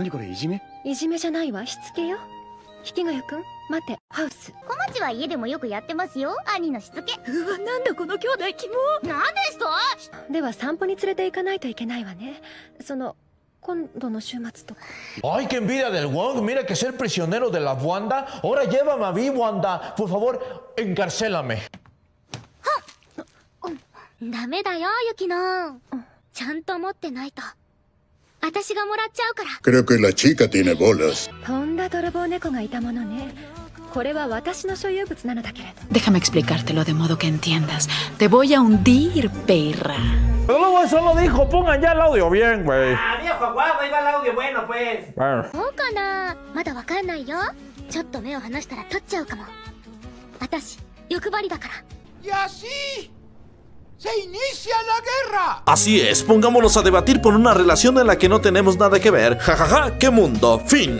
何これいじめ？いじめじゃないわ。しつけよ。引きがやくん待て。ハウス。小町は家でもよくやってますよ。兄のしつけ。うわなんだこの兄弟キモ。何ですか？では散歩に連れて行かないといけないわね。その今度の週末とか。Ay, qué envidia del Wong. Mira que ser prisionero de la Wanda. Ahora llévame a mí, Wanda. Por favor, encarcélame. ダメだよユキノちゃんと持ってないと私がもらっちゃうから Creo que la chica tiene bolas. とんだ泥棒猫がいたものねこれは私の所有物なのだけれど Déjame explicártelo de modo que entiendas. Te voy a hundir, perra. Pero luego eso lo dijo. Pongan ya el audio bien, güey. Ah, viejo guapo, ahí va el audio bueno, pues. Bueno. そうかなまだわかんないよちょっと目を離したら取っちゃうかも私欲張りだから Y así se inicia la guerra. Así es, pongámonos a debatir por una relación en la que no tenemos nada que ver. Jajaja, qué mundo. Fin.